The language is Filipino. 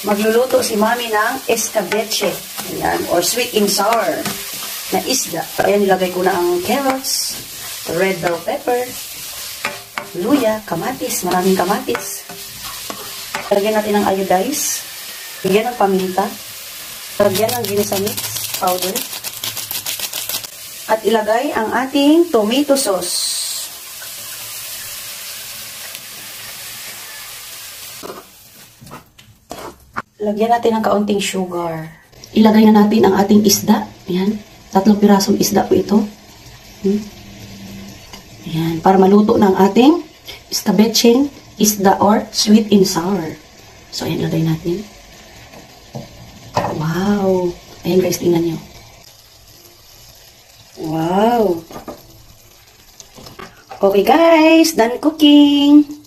Magluluto si mami ng escabeche. Ayan, or sweet and sour na isda. Ayan, nilagay ko na ang carrots, red bell pepper, luya, kamatis, maraming kamatis. Lagyan natin ng iodize. Lagyan ng paminta. Lagyan ng ginisa mix powder. At ilagay ang ating tomato sauce. Lagyan natin ng kaunting sugar. Ilagay na natin ang ating isda. Ayan. Tatlong pirasong isda po ito. Hmm. Ayan. Para maluto ng ating escabeche isda or sweet and sour. So, ayan, lagay natin. Wow! Ayan guys, tingnan nyo. Wow! Okay guys, done cooking!